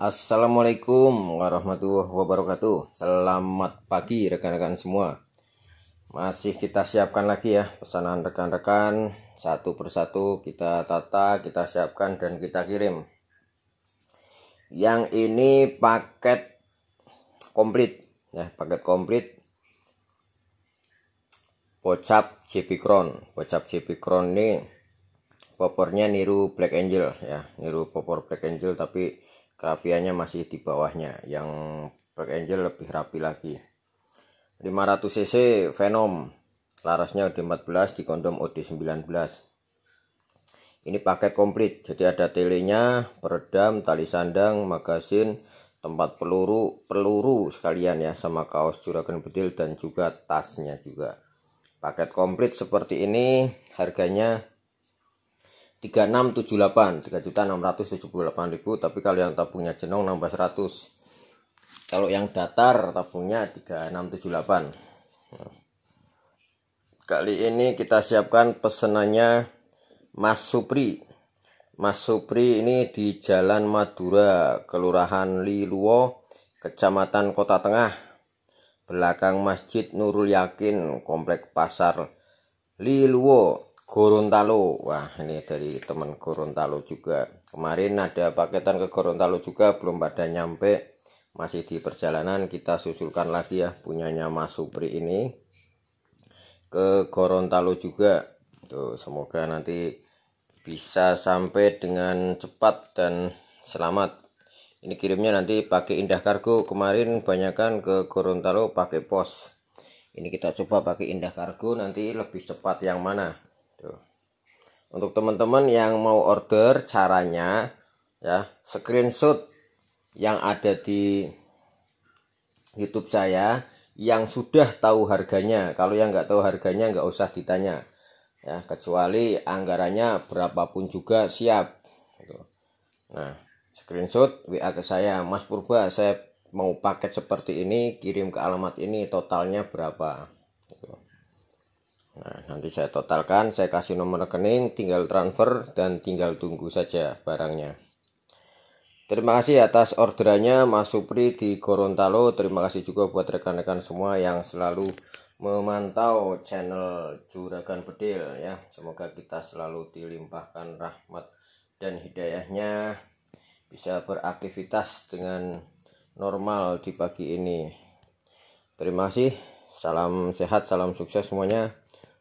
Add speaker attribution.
Speaker 1: Assalamualaikum warahmatullahi wabarakatuh. Selamat pagi rekan-rekan semua. Masih kita siapkan lagi ya Pesanan rekan-rekan. Satu persatu kita tata Kita siapkan dan kita kirim. Yang ini paket Komplit ya Paket komplit. Bocap JP Crown. Bocap JP Crown ini Popornya niru Black Angel ya Niru popor Black Angel tapi kerapiannya masih di bawahnya. Yang Black Angel lebih rapi lagi. 500 cc Venom. Larasnya OD14 di kondom OD19 ini paket komplit. Jadi ada telenya peredam tali sandang magasin tempat peluru peluru sekalian ya sama kaos juragan bedil dan juga tasnya juga. Paket komplit seperti ini harganya 3678 3.678.000 tapi kalau yang tabungnya jenong nambah 100 kalau yang datar tabungnya 3678 kali ini kita siapkan pesenannya Mas Supri. Mas Supri ini di Jalan Madura Kelurahan Liluwo Kecamatan Kota Tengah. Belakang Masjid Nurul Yakin Komplek Pasar Liluwo Gorontalo. Wah ini dari teman Gorontalo juga. Kemarin ada paketan ke Gorontalo juga belum pada nyampe. Masih di perjalanan kita susulkan lagi ya punyanya Mas Supri ini. Ke Gorontalo juga. Tuh semoga nanti bisa sampai dengan cepat dan selamat. Ini kirimnya nanti pakai Indah Kargo. Kemarin banyakkan ke Gorontalo pakai pos. Ini kita coba pakai Indah Kargo nanti lebih cepat yang mana Tuh. Untuk teman-teman yang mau order caranya ya, screenshot yang ada di YouTube saya yang sudah tahu harganya. Kalau yang nggak tahu harganya nggak usah ditanya. Ya, kecuali anggarannya berapapun juga siap. Gitu. Nah, screenshot WA ke saya, Mas Purba, saya mau paket seperti ini, kirim ke alamat ini, totalnya berapa? Gitu. Nah, nanti saya totalkan, saya kasih nomor rekening, tinggal transfer dan tinggal tunggu saja barangnya. Terima kasih atas orderannya Mas Supri di Gorontalo. Terima kasih juga buat rekan-rekan semua yang selalu memantau channel Juragan Bedil ya. Semoga kita selalu dilimpahkan rahmat dan hidayahnya bisa beraktivitas dengan normal di pagi ini. Terima kasih. Salam sehat, salam sukses semuanya.